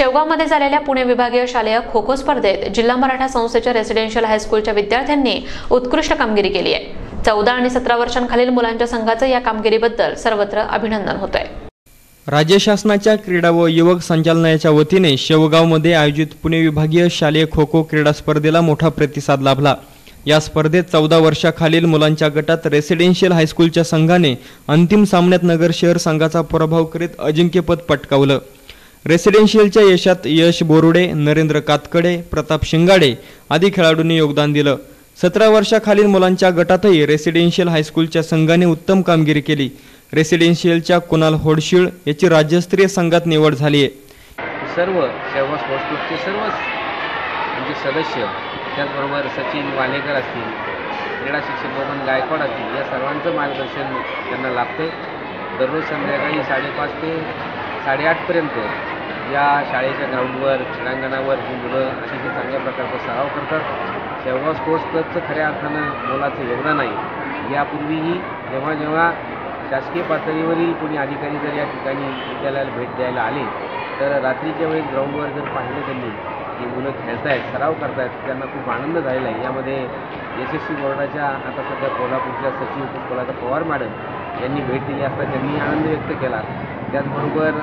शेवगावमध्ये झालेल्या पुणे विभागीय शालेय खो खो स्पर्धेत जिल्हा मराठा संस्थेच्या रेसिडेन्शियल हायस्कूलच्या विद्यार्थ्यांनी उत्कृष्ट कामगिरी केली आहे. चौदा आणि सतरा वर्षांखालील मुलांच्या संघाचं या कामगिरीबद्दल सर्वत्र अभिनंदन होत आहे राज्य शासनाच्या क्रीडा व युवक संचालनाच्या वतीने शेवगावमध्ये आयोजित पुणे विभागीय शालेय खो खो क्रीडा स्पर्धेला मोठा प्रतिसाद लाभला. या स्पर्धेत चौदा वर्षाखालील मुलांच्या गटात रेसिडेन्शियल हायस्कूलच्या संघाने अंतिम सामन्यात नगर शहर संघाचा पराभव करीत अजिंक्यपद पटकावलं. रेसिडेन्शियलच्या यशात यश बोरुडे नरेंद्र कातकडे प्रताप शिंगाडे आदी खेळाडूंनी योगदान दिलं. सतरा वर्षाखालील मुलांच्या गटातही रेसिडेन्शियल हायस्कूलच्या संघाने उत्तम कामगिरी केली. रेसिडेन्शियलच्या कुणाल होडशीळ याची राज्यस्तरीय संघात निवड झाली आहे सर्व शेवगाव स्पोर्ट्स क्लबचे सर्वच म्हणजे सदस्य त्याचबरोबर सचिन वालेकर असतील क्रीडा शिक्षक बबन गायकवाड असतील या सर्वांचं मार्गदर्शन त्यांना लाभते दररोज संध्याकाळी साडेपाच ते साडेआठपर्यंत या शाळेच्या ग्राउंडवर क्रीडांगणावर ही मुलं अतिशय चांगल्या प्रकारचा सराव करतात. शेवगाव स्पोर्ट्स क्लबचं खऱ्या अर्थानं मोलाचं योगदान आहे यापूर्वीही जेव्हा जेव्हा शासकीय पातळीवरील कोणी अधिकारी जर या ठिकाणी विद्यालयाला भेट द्यायला आले तर रात्रीच्या वेळी ग्राउंडवर जर पाहिलं त्यांनी की मुलं खेळतायत सराव करतायत त्यांना खूप आनंद झालेला आहे. यामध्ये एस एस सी बोर्डाच्या आता सध्या कोल्हापूरच्या सचिव पुष्पलाचा पवार मॅडम यांनी भेट दिली असता त्यांनी आनंद व्यक्त केला. त्याचबरोबर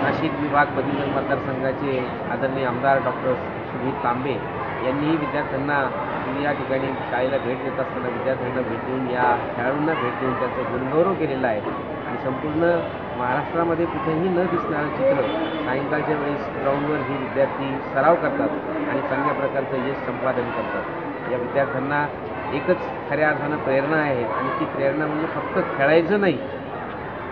नाशिक विभाग पदवीधर मतदारसंघाचे आदरणीय आमदार डॉक्टर सुमित तांबे यांनीही विद्यार्थ्यांना या ठिकाणी शाळेला भेट देत असताना विद्यार्थ्यांना भेट देऊन या खेळाडूंना भेट देऊन त्याचं गुणगौरव केलेला आहे. आणि संपूर्ण महाराष्ट्रामध्ये कुठेही न दिसणारं चित्र सायंकाळच्या वेळेस ग्राउंडवर ही विद्यार्थी सराव करतात आणि चांगल्या प्रकारचं यश संपादन करतात. या विद्यार्थ्यांना एकच खऱ्या अर्थानं प्रेरणा आहे आणि ती प्रेरणा म्हणजे फक्त खेळायचं नाही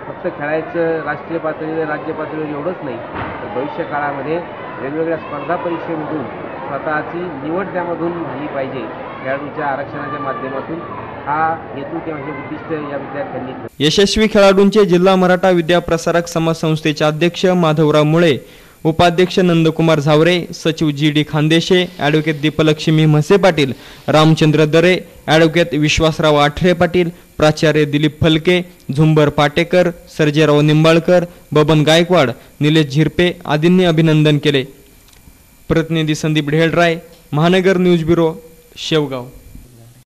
फक्त खेळायचं राष्ट्रीय पातळीवर राज्य पातळीवर एवढंच नाही तर भविष्य काळामध्ये वेगवेगळ्या स्पर्धा परीक्षेमधून स्वतःची निवड त्यामधून झाली पाहिजे. खेळाडूच्या आरक्षणाच्या माध्यमातून हा हेतू किंवा हे उद्दिष्ट या विद्यार्थ्यांनी यशस्वी खेळाडूंचे जिल्हा मराठा विद्याप्रसारक समाज अध्यक्ष माधवराव मुळे उपाध्यक्ष नंदकुमार झावरे सचिव G D Khandeshe advocate Deeplakshmi Mhase Patil Ramchandra Dare advocate Vishwasrao Athare Patil प्राचार्य दिलीप फलके झुंबर पाटेकर सर्जेराव निंबाळकर बबन गायकवाड निलेश झिरपे आदींनी अभिनंदन केले. प्रतिनिधी संदीप ढेळराय महानगर न्यूज ब्युरो शेवगाव.